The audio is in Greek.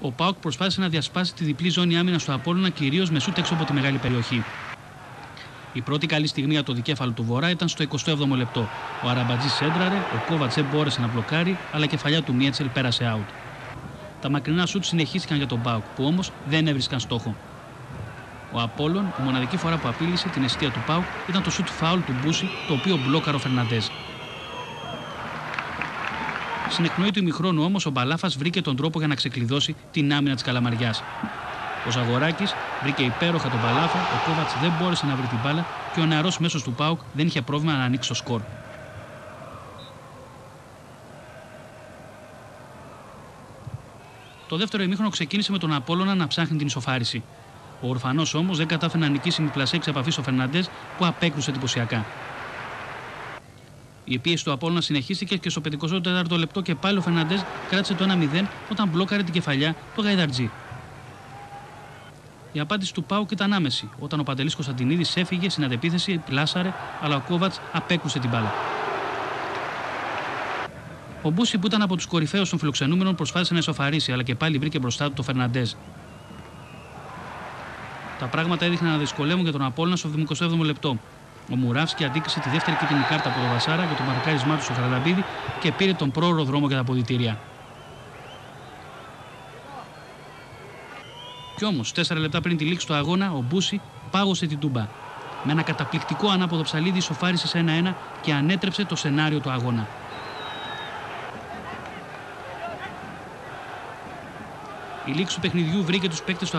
Ο Πάοκ προσπάθησε να διασπάσει τη διπλή ζώνη άμυνας του Απόλλωνα κυρίως με σούτ έξω από τη μεγάλη περιοχή. Η πρώτη καλή στιγμή για το δικέφαλο του Βορρά ήταν στο 27ο λεπτό. Ο Αραμπατζής έντραρε, ο Κόβατς δεν μπόρεσε να μπλοκάρει, αλλά η κεφαλιά του Μίετσελ πέρασε out. Τα μακρινά σουτ συνεχίστηκαν για τον Πάουκ, που όμως δεν έβρισκαν στόχο. Ο Απόλλων, η μοναδική φορά που απείλησε την αιστεία του Πάουκ ήταν το σουτ φάουλ του Μπούση, το οποίο μπλόκαρε ο Φερναντέζ. Στην εκπνοή του ημιχρόνου όμως ο Μπαλάφας βρήκε τον τρόπο για να ξεκλειδώσει την άμυνα της Καλαμαριάς. Ο Ζαγοράκης βρήκε υπέροχα τον Μπαλάφα, ο Κόβατς δεν μπόρεσε να βρει την μπάλα και ο νεαρός μέσος του Πάουκ δεν είχε πρόβλημα να ανοίξει το σκορ. Το δεύτερο ημίχρονο ξεκίνησε με τον Απόλλωνα να ψάχνει την ισοφάριση. Ο Ορφανός όμως δεν κατάφερε να νικήσει με πλασέ επαφή ο Φερναντές που απέκρουσε εντυπωσιακά. Η πίεση του Απόλλωνα συνεχίστηκε και στο 54ο λεπτό και πάλι ο Φερναντές κράτησε το 1-0 όταν μπλόκαρε την κεφαλιά του Γαϊδαρτζή. Η απάντηση του Πάουκ ήταν άμεση όταν ο Παντελής Κωνσταντινίδης έφυγε στην αντεπίθεση, πλάσαρε, αλλά ο Κόβατς απέκρουσε την μπάλα. Ο Μπούση που ήταν από τους κορυφαίους των φιλοξενούμενων προσπάθησε να εσωφαρίσει, αλλά και πάλι βρήκε μπροστά του το Φερναντέζ. Τα πράγματα έδειχναν να δυσκολεύουν για τον Απόλυνα στο 27ο λεπτό. Ο Μουράφσκι αντίκρισε τη δεύτερη κίτρινη κάρτα από τον Βασάρα για το μαρκάρισμά του στο Χαραλαμπίδη και πήρε τον πρόωρο δρόμο για τα αποδητήρια. Κι όμως, τέσσερα λεπτά πριν τη λήξη του αγώνα, ο Μπούση πάγωσε την τούμπα. Με ένα καταπληκτικό ανάποδο ψαλίδι σοφάρισε σε 1-1 και ανέτρεψε το σενάριο του αγώνα. Η λήξη του παιχνιδιού βρήκε τους παίκτες του